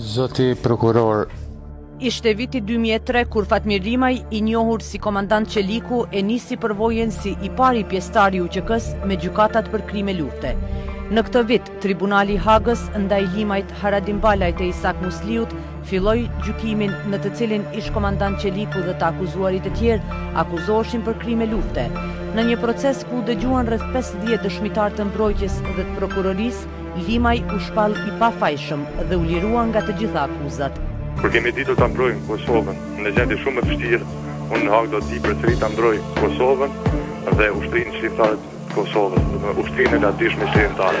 Zoti prokuror, Ishte viti 2003 kur Fatmir Limaj, i njohur si komandant Qeliku, e nisi përvojën si i pari pjestari i UQK-s me gjykatat për krime lufte. Në këtë vit, Tribunali i Hagës, ndaj Limajt, Haradin Balajt e Isak Musliut, filloi gjykimin në të cilin ish komandant Qeliku dhe të akuzuarit e tjerë akuzoheshin për krime lufte. Në një proces ku u dëgjuan rreth 50 dëshmitarë të mbrojtjes dhe të prokurorisë, Limaj u shpall i pafajshëm dhe u lirua nga të gjitha akuzat. Kur kemi ditur ta mbrojmë Kosovën në gjendje shumë të vështirë, unë në Hagë do të di përsëri ta mbroj Kosovën dhe ushtrinë çlirimtare të Kosovës, ushtrinë e lavdishme çlirimtare.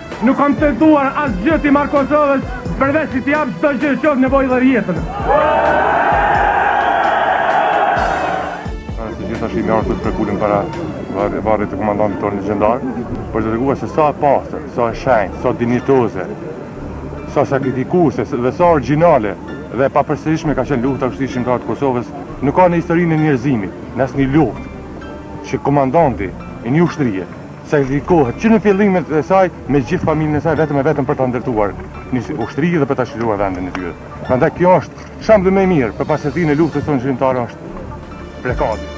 Nuk kam tentuar asgjë t'i marr Kosovës, përveç si t'i jap çdo gjë qoftë nevojë dhe jetën. Të gjithë ata që vijnë për t'u përkulur para varrit të komandantit tonë legjendar, për të treguar se sa e pastër, sa e shenjtë, sa dinjitoze, sa sakrifikuese dhe sa origjinale dhe e papërsëritshme ka qenë lufta e Ushtrisë Çlirimtare të Kosovës, nuk ka në historinë e njerëzimit, në asnjë luftë që komandanti i një ushtrie Sakrifikohet që në fillimet e saj me gjithë familjen e saj vetëm e vetëm për ta ndërtuar një ushtri dhe për ta çliruar vendin e tyre. Prandaj kjo është shembulli më i mirë për pastërtinë e luftës sonë çlirimtare është Prekazi.